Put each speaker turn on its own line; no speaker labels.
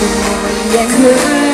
Yeah.